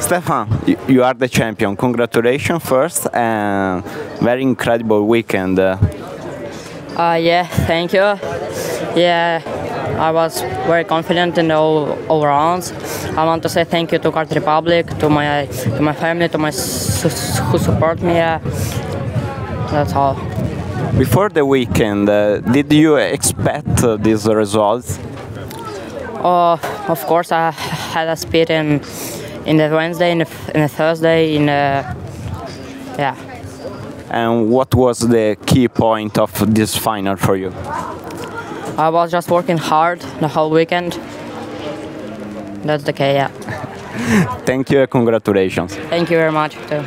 Stefan, you- are the champion. Congratulations first and very incredible weekend. Uh, yeah, thank you. Yeah, I was very confident in all, all rounds. I want to say thank you to Kart Republic, to my to my family, to my who support me. Yeah, that's all. Before the weekend, uh, did you expect uh, these results? Oh, of course, I had a speed in in the Wednesday, in the, in the Thursday, in the yeah. And what was the key point of this final for you? I was just working hard the whole weekend. That's the key. Yeah. Thank you congratulations. Thank you very much. Too.